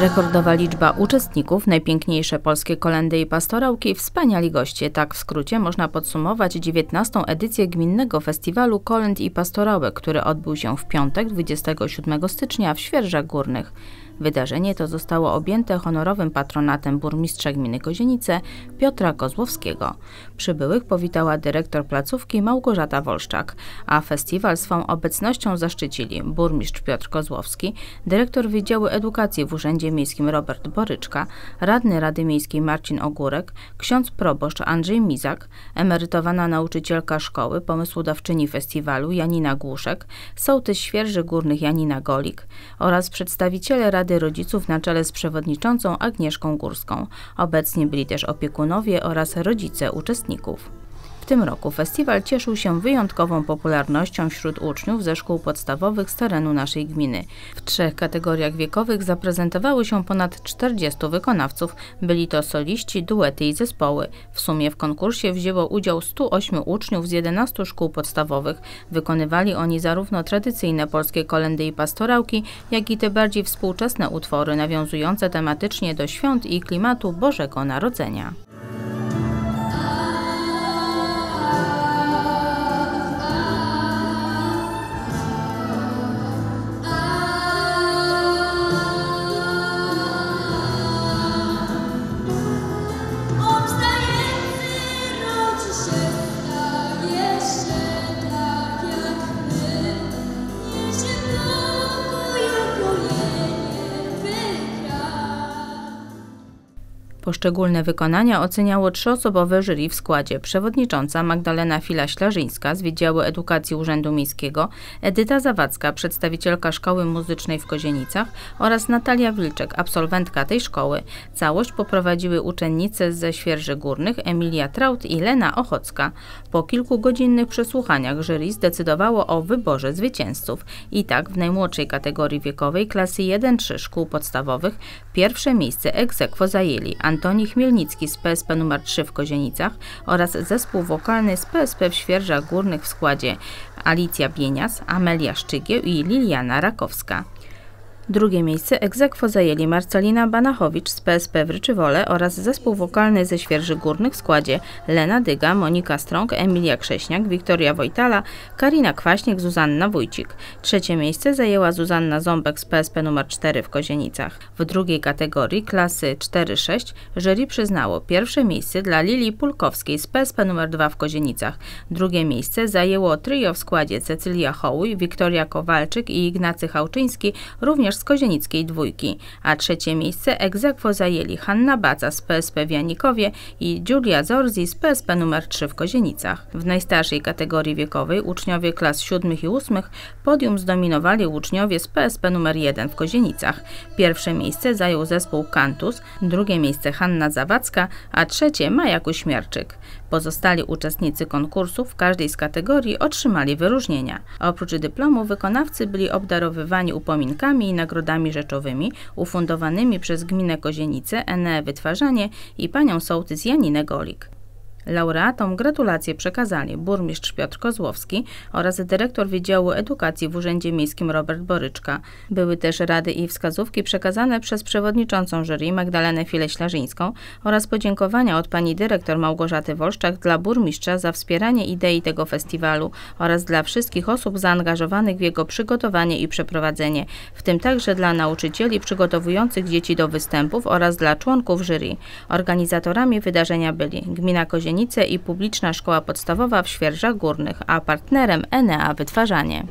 Rekordowa liczba uczestników, najpiękniejsze polskie kolendy i pastorałki, wspaniali goście. Tak w skrócie można podsumować 19. edycję Gminnego Festiwalu Kolęd i Pastorałek, który odbył się w piątek 27 stycznia w Świerżach Górnych. Wydarzenie to zostało objęte honorowym patronatem burmistrza gminy Kozienice Piotra Kozłowskiego. Przybyłych powitała dyrektor placówki Małgorzata Wolszczak, a festiwal swą obecnością zaszczycili burmistrz Piotr Kozłowski, dyrektor Wydziału Edukacji w Urzędzie Miejskim Robert Boryczka, radny Rady Miejskiej Marcin Ogórek, ksiądz proboszcz Andrzej Mizak, emerytowana nauczycielka szkoły, pomysłodawczyni festiwalu Janina Głuszek, sołtys Świerży Górnych Janina Golik oraz przedstawiciele Rady Rady Rodziców na czele z przewodniczącą Agnieszką Górską. Obecnie byli też opiekunowie oraz rodzice uczestników. W tym roku festiwal cieszył się wyjątkową popularnością wśród uczniów ze szkół podstawowych z terenu naszej gminy. W trzech kategoriach wiekowych zaprezentowały się ponad 40 wykonawców. Byli to soliści, duety i zespoły. W sumie w konkursie wzięło udział 108 uczniów z 11 szkół podstawowych. Wykonywali oni zarówno tradycyjne polskie kolendy i pastorałki, jak i te bardziej współczesne utwory nawiązujące tematycznie do świąt i klimatu Bożego Narodzenia. Poszczególne wykonania oceniało trzyosobowe jury w składzie przewodnicząca Magdalena Fila-Ślarzyńska z Wydziału Edukacji Urzędu Miejskiego, Edyta Zawadzka, przedstawicielka Szkoły Muzycznej w Kozienicach oraz Natalia Wilczek, absolwentka tej szkoły. Całość poprowadziły uczennice ze Świerży Górnych Emilia Traut i Lena Ochocka. Po kilkugodzinnych przesłuchaniach jury zdecydowało o wyborze zwycięzców. I tak w najmłodszej kategorii wiekowej klasy 1-3 szkół podstawowych pierwsze miejsce egzekwo zajęli Antoni Chmielnicki z PSP nr 3 w Kozienicach oraz zespół wokalny z PSP w Świerżach Górnych w składzie Alicja Bienias, Amelia Szczygieł i Liliana Rakowska. Drugie miejsce egzekwo zajęli Marcelina Banachowicz z PSP w Ryczywole oraz zespół wokalny ze Świerży Górnych w składzie Lena Dyga, Monika Strąg, Emilia Krześniak, Wiktoria Wojtala, Karina Kwaśnik, Zuzanna Wójcik. Trzecie miejsce zajęła Zuzanna Ząbek z PSP nr 4 w Kozienicach. W drugiej kategorii klasy 4-6 jury przyznało pierwsze miejsce dla Lili Pulkowskiej z PSP nr 2 w Kozienicach. Drugie miejsce zajęło trio w składzie Cecylia Hołuj, Wiktoria Kowalczyk i Ignacy Hałczyński, również z kozienickiej dwójki, a trzecie miejsce egzekwo zajęli Hanna Baca z PSP w Janikowie i Giulia Zorzi z PSP nr 3 w Kozienicach. W najstarszej kategorii wiekowej uczniowie klas 7 i 8 podium zdominowali uczniowie z PSP nr 1 w Kozienicach. Pierwsze miejsce zajął zespół Kantus, drugie miejsce Hanna Zawadzka, a trzecie Maja Kuśmierczyk. Pozostali uczestnicy konkursu w każdej z kategorii otrzymali wyróżnienia. Oprócz dyplomu wykonawcy byli obdarowywani upominkami i nagrodami rzeczowymi ufundowanymi przez gminę Kozienice, Enea Wytwarzanie i panią sołtys Janinę Golik. Laureatom gratulacje przekazali burmistrz Piotr Kozłowski oraz dyrektor Wydziału Edukacji w Urzędzie Miejskim Robert Boryczka. Były też rady i wskazówki przekazane przez przewodniczącą jury Magdalenę Fileślarzyńską oraz podziękowania od pani dyrektor Małgorzaty Wolszczak dla burmistrza za wspieranie idei tego festiwalu oraz dla wszystkich osób zaangażowanych w jego przygotowanie i przeprowadzenie, w tym także dla nauczycieli przygotowujących dzieci do występów oraz dla członków jury. Organizatorami wydarzenia byli Gmina Kozienice, i Publiczna Szkoła Podstawowa w Świerżach Górnych, a partnerem Enea Wytwarzanie.